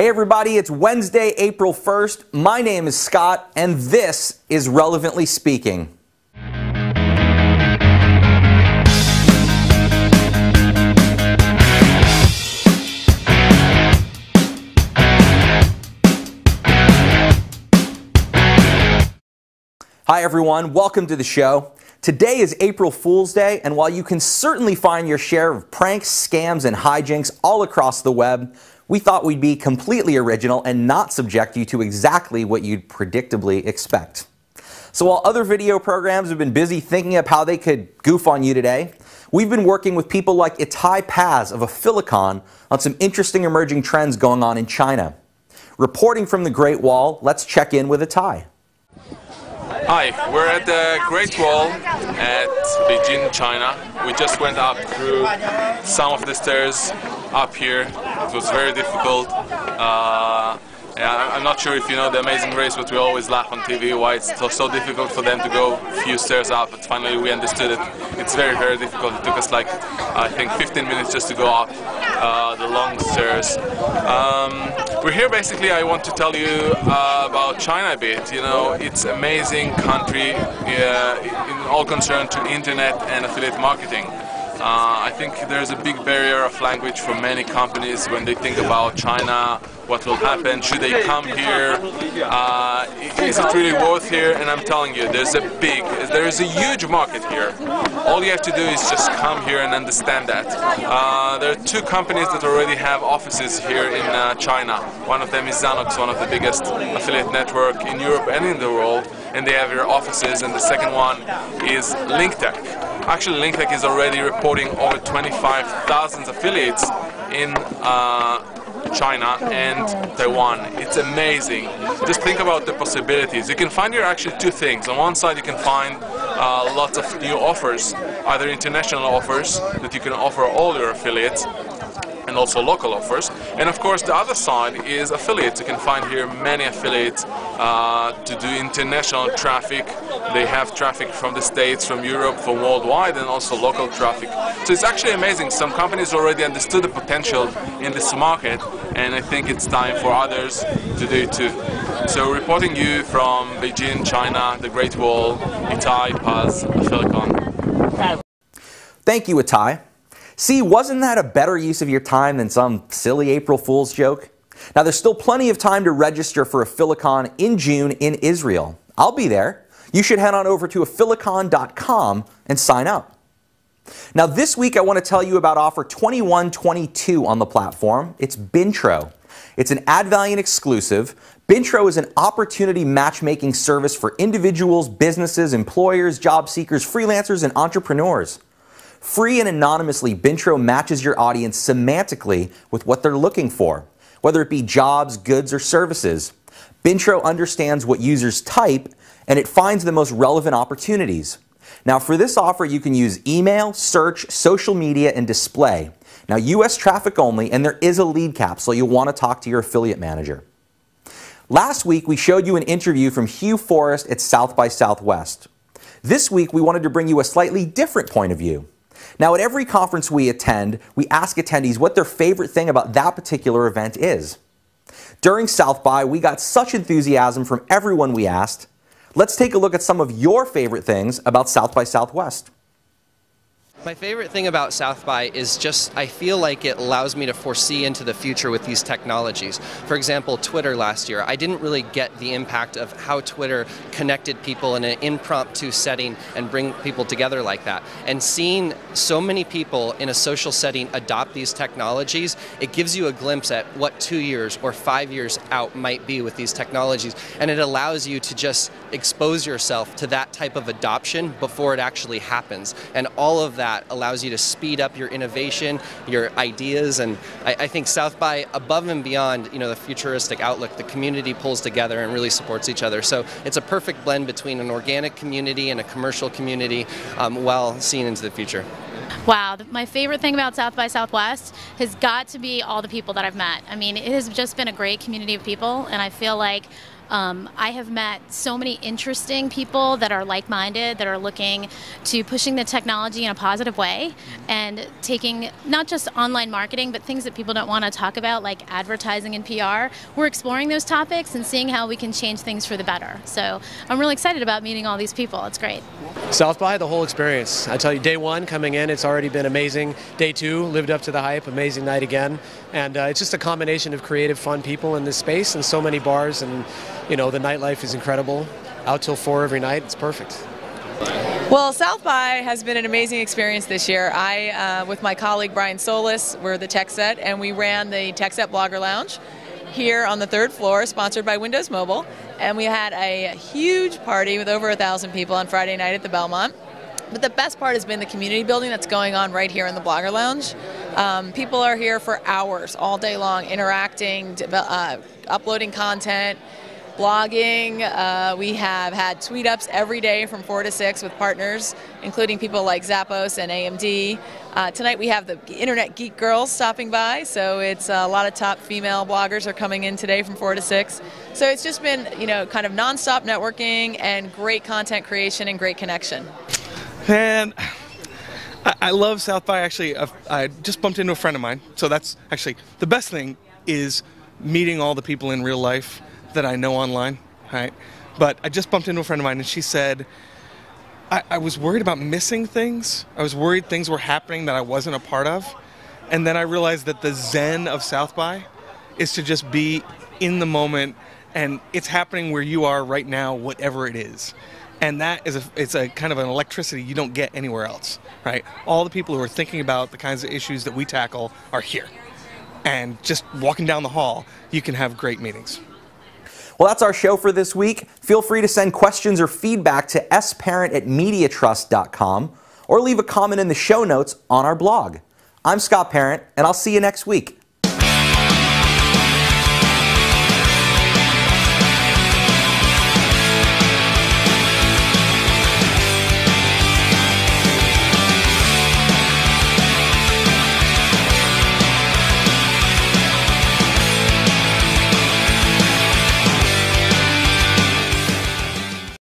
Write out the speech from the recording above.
Hey everybody, it's Wednesday, April 1st. My name is Scott, and this is Relevantly Speaking. Hi everyone, welcome to the show. Today is April Fool's Day, and while you can certainly find your share of pranks, scams, and hijinks all across the web, we thought we'd be completely original and not subject you to exactly what you'd predictably expect. So while other video programs have been busy thinking of how they could goof on you today, we've been working with people like Itay Paz of Affilicon on some interesting emerging trends going on in China. Reporting from the Great Wall, let's check in with Itay. Hi, we're at the Great Wall at Beijing, China. We just went up through some of the stairs up here. It was very difficult. Uh, I'm not sure if you know the Amazing Race, but we always laugh on TV why it's so, so difficult for them to go a few stairs up. But finally, we understood it. It's very, very difficult. It took us like I think 15 minutes just to go up uh, the long stairs. Um, we're here basically. I want to tell you uh, about China a bit. You know, it's amazing country uh, in all concern to internet and affiliate marketing. Uh, I think there's a big barrier of language for many companies when they think about China, what will happen, should they come here, uh, is it really worth here? And I'm telling you, there's a big, there is a huge market here. All you have to do is just come here and understand that. Uh, there are two companies that already have offices here in uh, China. One of them is Zanox, one of the biggest affiliate network in Europe and in the world, and they have here offices, and the second one is LinkTech. Actually, LinkTech is already reporting over 25,000 affiliates in uh, China and Taiwan. It's amazing. Just think about the possibilities. You can find here actually two things. On one side, you can find uh, lots of new offers, either international offers that you can offer all your affiliates, and also local offers. And of course, the other side is affiliates. You can find here many affiliates uh, to do international traffic. They have traffic from the States, from Europe, from worldwide, and also local traffic. So it's actually amazing. Some companies already understood the potential in this market, and I think it's time for others to do it too. So reporting you from Beijing, China, the Great Wall, Itay, Paz, Affilicon. Thank you, Itay. See, wasn't that a better use of your time than some silly April Fool's joke? Now, there's still plenty of time to register for Affilicon in June in Israel. I'll be there. You should head on over to affilicon.com and sign up. Now, this week I want to tell you about offer 2122 on the platform. It's Bintro. It's an AdValiant exclusive. Bintro is an opportunity matchmaking service for individuals, businesses, employers, job seekers, freelancers, and entrepreneurs. Free and anonymously, Bintro matches your audience semantically with what they're looking for, whether it be jobs, goods, or services. Bintro understands what users type and it finds the most relevant opportunities. Now, for this offer, you can use email, search, social media, and display. Now, US traffic only, and there is a lead cap, so you'll want to talk to your affiliate manager. Last week, we showed you an interview from Hugh Forrest at South by Southwest. This week, we wanted to bring you a slightly different point of view. Now, at every conference we attend, we ask attendees what their favorite thing about that particular event is. During South by, we got such enthusiasm from everyone we asked. Let's take a look at some of your favorite things about South by Southwest. My favorite thing about South by is just I feel like it allows me to foresee into the future with these technologies. For example, Twitter last year, I didn't really get the impact of how Twitter connected people in an impromptu setting and bring people together like that. And seeing so many people in a social setting adopt these technologies, it gives you a glimpse at what two years or five years out might be with these technologies. And it allows you to just expose yourself to that type of adoption before it actually happens. And all of that that allows you to speed up your innovation, your ideas, and I, I think South by above and beyond, you know, the futuristic outlook, the community pulls together and really supports each other. So it's a perfect blend between an organic community and a commercial community um, while seeing into the future. Wow, my favorite thing about South by Southwest has got to be all the people that I've met. I mean, it has just been a great community of people, and I feel like Um, I have met so many interesting people that are like minded, that are looking to pushing the technology in a positive way and taking not just online marketing, but things that people don't want to talk about, like advertising and PR. We're exploring those topics and seeing how we can change things for the better. So I'm really excited about meeting all these people. It's great. South by the whole experience. I tell you, day one coming in, it's already been amazing. Day two lived up to the hype. Amazing night again, and uh, it's just a combination of creative, fun people in this space, and so many bars, and you know the nightlife is incredible. Out till four every night. It's perfect. Well, South by has been an amazing experience this year. I, uh, with my colleague Brian Solis, we're the Tech Set, and we ran the Tech Set Blogger Lounge here on the third floor, sponsored by Windows Mobile. And we had a huge party with over a thousand people on Friday night at the Belmont. But the best part has been the community building that's going on right here in the Blogger Lounge. Um, people are here for hours, all day long, interacting, uh, uploading content, blogging. Uh, we have had tweet ups every day from 4 to 6 with partners, including people like Zappos and AMD. Uh, tonight we have the Internet Geek Girls stopping by, so it's uh, a lot of top female bloggers are coming in today from 4 to 6. So it's just been, you know, kind of nonstop networking and great content creation and great connection. And I love South by. Actually, uh, I just bumped into a friend of mine, so that's actually the best thing is meeting all the people in real life that I know online, right? But I just bumped into a friend of mine and she said, I, I was worried about missing things. I was worried things were happening that I wasn't a part of. And then I realized that the zen of South by is to just be in the moment and it's happening where you are right now, whatever it is. And that is a, it's a kind of an electricity you don't get anywhere else, right? All the people who are thinking about the kinds of issues that we tackle are here. And just walking down the hall, you can have great meetings. Well, that's our show for this week. Feel free to send questions or feedback to sparent at mediatrust.com or leave a comment in the show notes on our blog. I'm Scott Parent, and I'll see you next week.